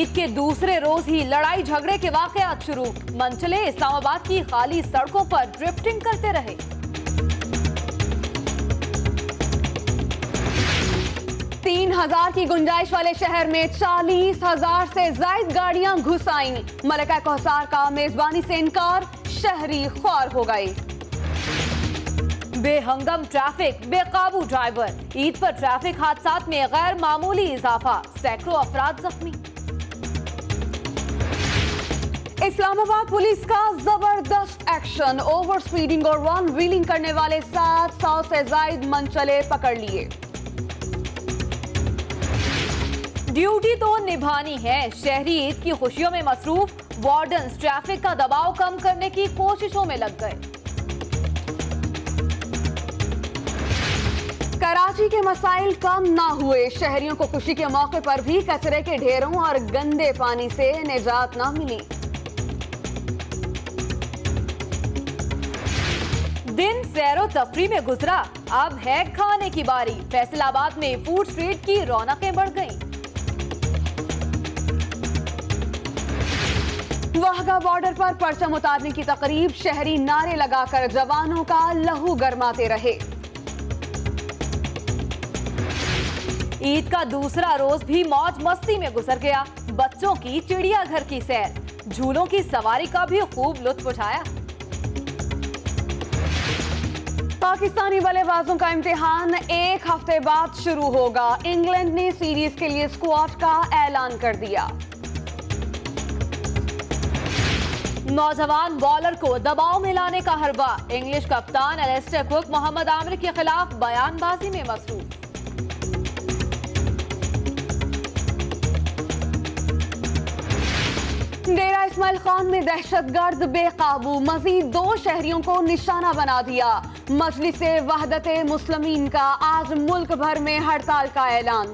عید کے دوسرے روز ہی لڑائی جھگڑے کے واقعات شروع۔ منچلے اسلام آباد کی خالی سڑکوں پر ڈرفٹنگ کرتے رہے۔ تین ہزار کی گنجائش والے شہر میں چالیس ہزار سے زائد گاڑیاں گھس آئیں۔ ملکہ کوثار کا میزبانی سے انکار، شہری خوار ہو گئے۔ بے ہنگم ٹریفک، بے قابو ڈرائیور۔ عید پر ٹریفک حادثات میں غیر معمولی اضافہ۔ سینکڑوں افراد زخمی۔ اسلام آباد پولیس کا زبردست ایکشن اوور سپیڈنگ اور ون ویلنگ کرنے والے سات سو سے زائد منچلے پکڑ لیے۔ ڈیوٹی تو نبھانی ہے، شہری عید کی خوشیوں میں مصروف وارڈنز ٹریفک کا دباؤ کم کرنے کی کوششوں میں لگ گئے۔ کراچی کے مسائل کم نہ ہوئے، شہریوں کو خوشی کے موقع پر بھی کچرے کے ڈھیروں اور گندے پانی سے نجات نہ ملی۔ دن سیر و تفریح میں گزرا۔ اب ہے کھانے کی باری۔ فیصل آباد میں فوڈ سٹریٹ کی رونقیں بڑھ گئیں۔ واہگہ بارڈر پر پرچم اتارنے کی تقریب، شہری نعرے لگا کر جوانوں کا لہو گرماتے رہے۔ عید کا دوسرا روز بھی موج مستی میں گزر گیا۔ بچوں کی چڑیا گھر کی سیر۔ جھولوں کی سواری کا بھی خوب لطف اٹھایا۔ پاکستانی بلے بازوں کا امتحان ایک ہفتے بعد شروع ہوگا۔ انگلینڈ نے سیریز کے لیے اسکواڈ کا اعلان کر دیا۔ نوجوان بالر کو دباؤ میں لانے کا حربہ انگلش کپتان الیسٹر کوک محمد عامر کے خلاف بیان بازی میں مصروف۔ اسماعیل خان میں دہشت گرد بے قابو، مزید دو شہریوں کو نشانہ بنا دیا۔ مجلس وحدت مسلمین کا آج ملک بھر میں ہڑتال کا اعلان۔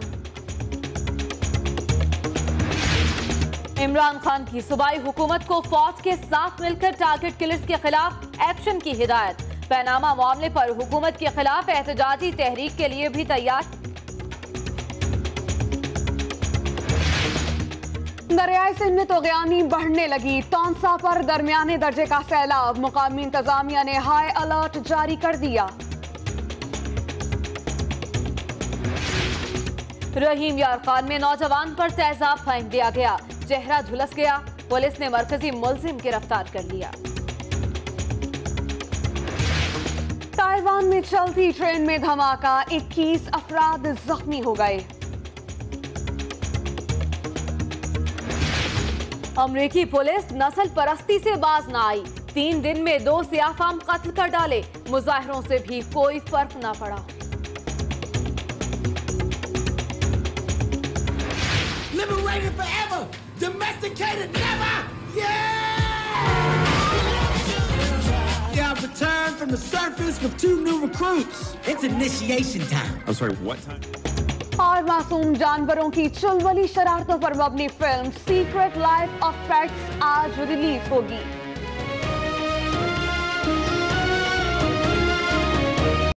عمران خان کی صوبائی حکومت کو فوج کے ساتھ مل کر ٹارگٹ کلرز کے خلاف ایکشن کی ہدایت۔ پیناما معاملے پر حکومت کے خلاف احتجاجی تحریک کے لیے بھی تیار۔ دریائے سندھ میں توغیانی بڑھنے لگی۔ تونسا پر درمیانے درجے کا سیلاب۔ مقامی انتظامیہ نے ہائی الرٹ جاری کر دیا۔ رحیم یار خان میں نوجوان پر تیزاب پھینک دیا گیا۔ چہرہ جھلس گیا۔ پولیس نے مرکزی ملزم گرفتار کر لیا۔ تائیوان میں چلتی ٹرین میں دھماکہ۔ اکیس افراد زخمی ہو گئے۔ امریکی پولیس نسل پرستی سے باز نہ آئی۔ تین دن میں دو سیافام قتل کر ڈالے۔ مظاہروں سے بھی کوئی فرق نہ پڑا۔ Time. I'm sorry, what time? اور معصوم جانوروں کی چلولی شرارتوں پر مبنی film secret life of pets آج ریلیز ہوگی۔